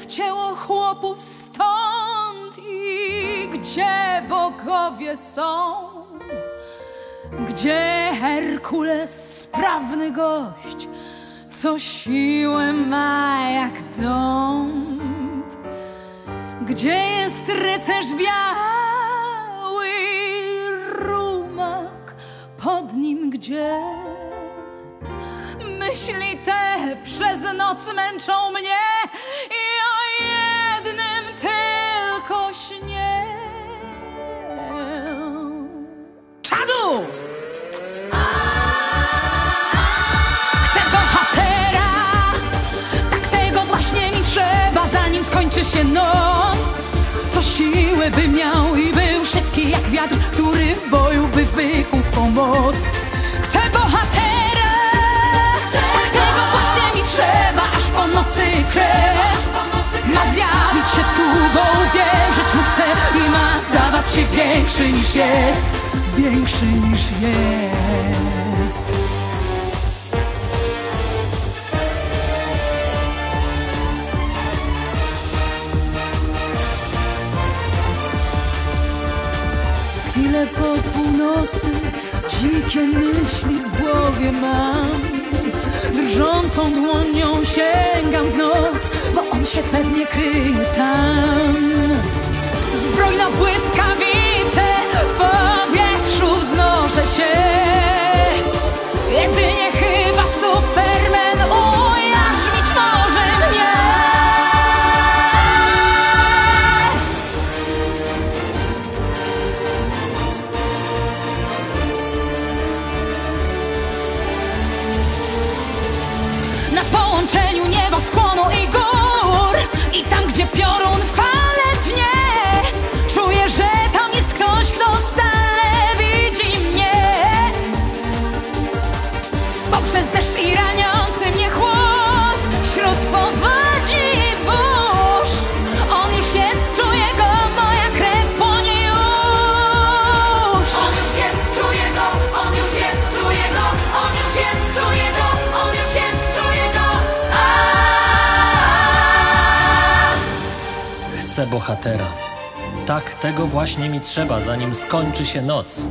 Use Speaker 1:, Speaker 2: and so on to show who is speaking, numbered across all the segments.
Speaker 1: wcięło chłopów stąd i gdzie bogowie są? Gdzie Herkules, sprawny gość, co siłę ma jak dąb? Gdzie jest rycerz biały, rumak pod nim gdzie? Myśli te przez noc męczą mnie Czadu! Chcę bohatera, tak tego właśnie mi trzeba, zanim skończy się noc. Co siłę by miał i był szybki jak wiatr, który w boju by wykuł swą moc. Chcę bohatera, większy niż jest. Chwilę po północy dzikie myśli w głowie mam Drżącą dłonią sięgam w noc,
Speaker 2: Chcę bohatera. Tak, tego właśnie mi trzeba, zanim skończy się noc.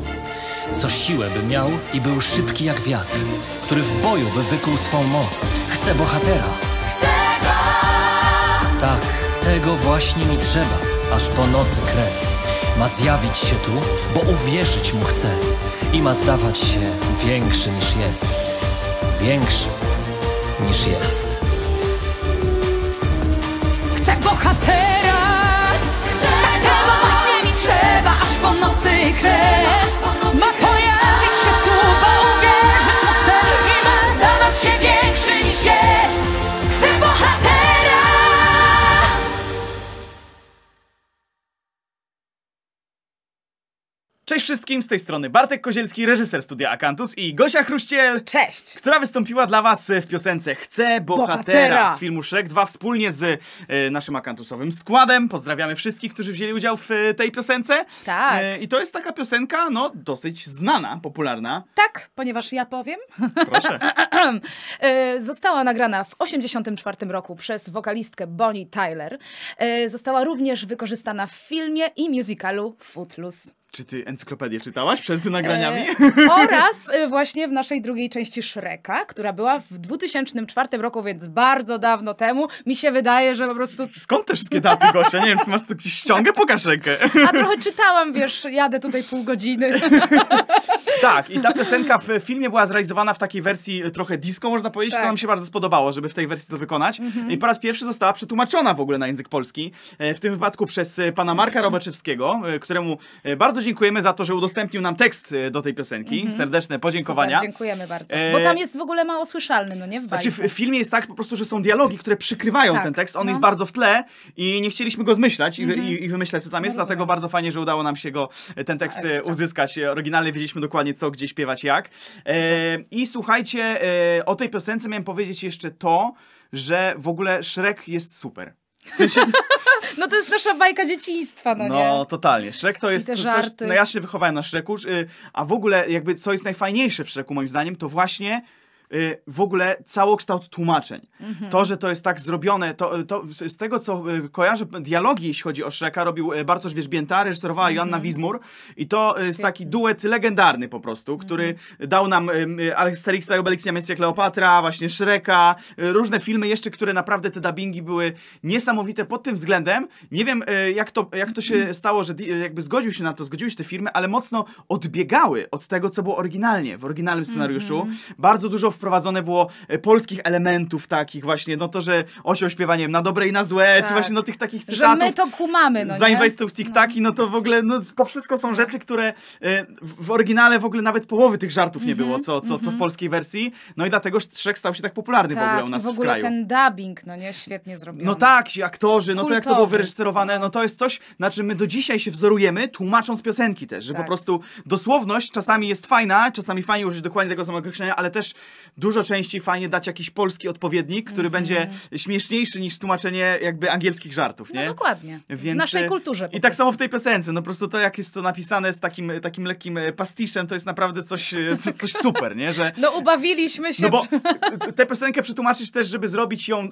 Speaker 2: Co siłę by miał i był szybki jak wiatr, który w boju by wykuł swą moc. Chcę bohatera.
Speaker 3: Chcę go,
Speaker 2: Tak, tego właśnie mi trzeba, aż po nocy kres. Ma zjawić się tu, bo uwierzyć mu chcę i ma zdawać się większy niż jest. Większy niż jest.
Speaker 4: Cześć wszystkim, z tej strony Bartek Kozielski, reżyser studia Akantus i Gosia Chruściel,
Speaker 1: Cześć
Speaker 4: która wystąpiła dla was w piosence Chcę bohatera,
Speaker 1: Bohatera.
Speaker 4: z filmu Shrek 2 wspólnie z e, naszym akantusowym składem. Pozdrawiamy wszystkich, którzy wzięli udział w e, tej piosence.
Speaker 1: Tak.
Speaker 4: E, I to jest taka piosenka, no, dosyć znana, popularna.
Speaker 1: Tak, ponieważ ja powiem
Speaker 4: Proszę.
Speaker 1: Została nagrana w 1984 roku przez wokalistkę Bonnie Tyler. Została również wykorzystana w filmie i musicalu Footloose.
Speaker 4: Czy ty encyklopedię czytałaś przed nagraniami?
Speaker 1: E, oraz e, właśnie w naszej drugiej części Shreka, która była w 2004 roku, więc bardzo dawno temu. Mi się wydaje, że po prostu.
Speaker 4: Skąd te wszystkie daty, Gosia? Nie wiem, czy masz tu gdzieś ściągę? Pokaż rękę.
Speaker 1: A trochę czytałam, wiesz, jadę tutaj pół godziny.
Speaker 4: Tak, i ta piosenka w filmie była zrealizowana w takiej wersji trochę disco, można powiedzieć.
Speaker 1: Tak.
Speaker 4: To nam się bardzo spodobało, żeby w tej wersji to wykonać. I po raz pierwszy została przetłumaczona w ogóle na język polski. e, W tym wypadku przez e, pana Marka Robaczewskiego, e, któremu e, bardzo dziękujemy za to, że udostępnił nam tekst e, do tej piosenki. Serdeczne podziękowania.
Speaker 1: Super, dziękujemy bardzo.
Speaker 4: E,
Speaker 1: Bo tam jest w ogóle mało słyszalny, no nie? W
Speaker 4: Znaczy w filmie jest tak po prostu, że są dialogi, które przykrywają
Speaker 1: Tak,
Speaker 4: ten tekst. On
Speaker 1: no.
Speaker 4: jest bardzo w tle i nie chcieliśmy go zmyślać i, i, i wymyślać, co tam jest, dlatego bardzo fajnie, że udało nam się go, e, ten tekst
Speaker 1: Ekstra.
Speaker 4: uzyskać. Oryginalnie wiedzieliśmy dokładnie, co, gdzie śpiewać, jak. E, I słuchajcie, e, o tej piosence miałem powiedzieć jeszcze to, że w ogóle Shrek jest super. W sensie,
Speaker 1: No to jest nasza bajka dzieciństwa, no,
Speaker 4: no
Speaker 1: nie?
Speaker 4: totalnie. Shrek to jest coś,
Speaker 1: żarty.
Speaker 4: no ja się wychowałem na Shreku, y, a w ogóle jakby co jest najfajniejsze w Shreku moim zdaniem, to właśnie w ogóle całokształt tłumaczeń.
Speaker 1: Mhm.
Speaker 4: To, że to jest tak zrobione, to, to z tego co y, kojarzę, dialogi jeśli chodzi o Shreka robił y, Bartosz Wierzbięta, reżyserowała Joanna Wizmur i to y, jest taki duet legendarny po prostu, który dał nam y, Asterixa i Obelix Mesja Kleopatra, właśnie Shreka, y, różne filmy jeszcze, które naprawdę te dubbingi były niesamowite pod tym względem. Nie wiem y, jak to, jak to się stało, że jakby zgodził się na to, zgodziły się te firmy, ale mocno odbiegały od tego, co było oryginalnie, w oryginalnym scenariuszu. Bardzo dużo wprowadzone było e, polskich elementów takich właśnie, no to, że osioł śpiewa, nie wiem, na dobre i na złe, czy
Speaker 1: Tak.
Speaker 4: właśnie no tych takich
Speaker 1: Że
Speaker 4: cytatów.
Speaker 1: my to kumamy, no
Speaker 4: za
Speaker 1: nie?
Speaker 4: inwestów tiktaki, no to w ogóle, no to wszystko są rzeczy, które e, w w oryginale w ogóle nawet połowy tych żartów nie było, co, co, co w polskiej wersji. No i dlatego Shrek stał się tak popularny w ogóle
Speaker 1: Tak,
Speaker 4: u nas
Speaker 1: w ogóle
Speaker 4: kraju.
Speaker 1: ten dubbing, no nie, świetnie zrobiony.
Speaker 4: No tak, ci aktorzy, no to jak to było wyreżyserowane, no to jest coś, na czym my do dzisiaj się wzorujemy, tłumacząc piosenki też, że
Speaker 1: Tak.
Speaker 4: po prostu dosłowność czasami jest fajna, czasami fajnie użyć dokładnie tego samego określenia, ale też dużo częściej fajnie dać jakiś polski odpowiednik, który będzie śmieszniejszy niż tłumaczenie jakby angielskich żartów, nie?
Speaker 1: Mhm. No dokładnie.
Speaker 4: Więc,
Speaker 1: w naszej
Speaker 4: e,
Speaker 1: kulturze.
Speaker 4: I tak samo w tej piosence, no po prostu to jak jest to napisane z takim, takim lekkim e, pastiszem, to jest naprawdę coś, e, co- coś super, nie? Że,
Speaker 1: No ubawiliśmy się.
Speaker 4: no bo tę piosenkę przetłumaczyć też, żeby zrobić ją y,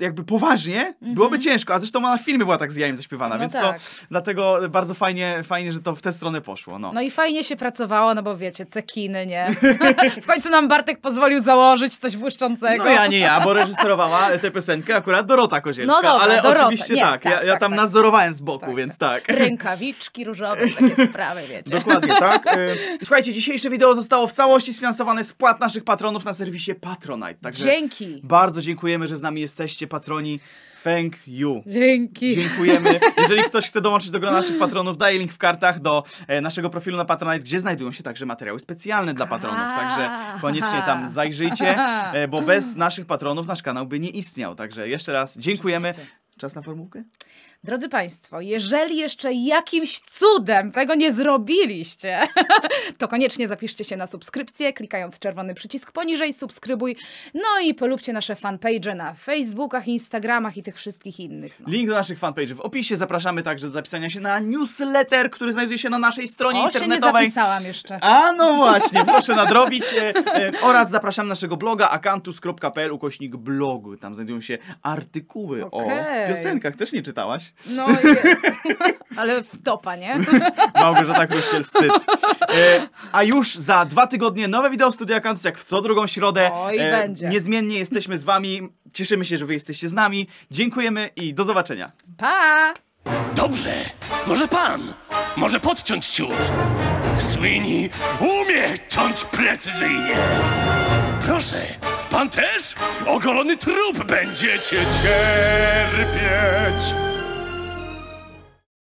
Speaker 4: jakby poważnie, byłoby ciężko, a zresztą ona w filmie była tak z jajem zaśpiewana,
Speaker 1: Mhm. No
Speaker 4: więc
Speaker 1: tak.
Speaker 4: to dlatego bardzo fajnie, fajnie, że to w tę stronę poszło, no.
Speaker 1: No i fajnie się pracowało, no bo wiecie, cekiny, nie? w końcu nam Bartek pozwolił założyć coś błyszczącego.
Speaker 4: No ja nie ja, bo reżyserowała tę piosenkę akurat Dorota Kozielska,
Speaker 1: No dobra,
Speaker 4: ale
Speaker 1: Dorota.
Speaker 4: oczywiście
Speaker 1: Nie,
Speaker 4: tak,
Speaker 1: tak,
Speaker 4: ja, ja
Speaker 1: tak,
Speaker 4: tam
Speaker 1: tak.
Speaker 4: nadzorowałem z boku,
Speaker 1: Tak,
Speaker 4: więc tak.
Speaker 1: Rękawiczki różowe, takie sprawy, wiecie.
Speaker 4: Dokładnie, tak. Y, Słuchajcie, dzisiejsze wideo zostało w całości sfinansowane z płat naszych patronów na serwisie Patronite. Także
Speaker 1: Dzięki.
Speaker 4: Bardzo dziękujemy, że z nami jesteście, patroni. Thank you.
Speaker 1: Dzięki.
Speaker 4: Dziękujemy. Jeżeli ktoś chce dołączyć do grona naszych patronów, daję link w kartach do e, naszego profilu na Patronite, gdzie znajdują się także materiały specjalne dla patronów. Także koniecznie tam zajrzyjcie, e, bo bez naszych patronów nasz kanał by nie istniał. Także jeszcze raz dziękujemy. Czas na formułkę?
Speaker 1: Drodzy Państwo, jeżeli jeszcze jakimś cudem tego nie zrobiliście, to koniecznie zapiszcie się na subskrypcję, klikając czerwony przycisk poniżej, subskrybuj, no i polubcie nasze fanpage na Facebookach, Instagramach i tych wszystkich innych. No.
Speaker 4: Link do naszych fanpage'ów w opisie. Zapraszamy także do zapisania się na newsletter, który znajduje się na naszej stronie
Speaker 1: O, się nie
Speaker 4: internetowej.
Speaker 1: zapisałam jeszcze.
Speaker 4: A no właśnie, proszę nadrobić. E, e, oraz zapraszam naszego bloga akantus.pl ukośnik blogu. Tam znajdują się artykuły
Speaker 1: Okej.
Speaker 4: o piosenkach. Też nie czytałaś?
Speaker 1: No jest. Ale w topa, nie?
Speaker 4: Małgorzata Kruszczyl, wstyd. E, a już za dwa tygodnie nowe wideo Studia Akantus, jak w co drugą środę.
Speaker 1: Oj, będzie.
Speaker 4: Niezmiennie jesteśmy z wami. Cieszymy się, że wy jesteście z nami. Dziękujemy i do zobaczenia.
Speaker 1: Pa!
Speaker 5: Dobrze, może pan może podciąć ciut. Sweeney umie ciąć precyzyjnie. Proszę, pan też? Ogolony trup będziecie cierpieć.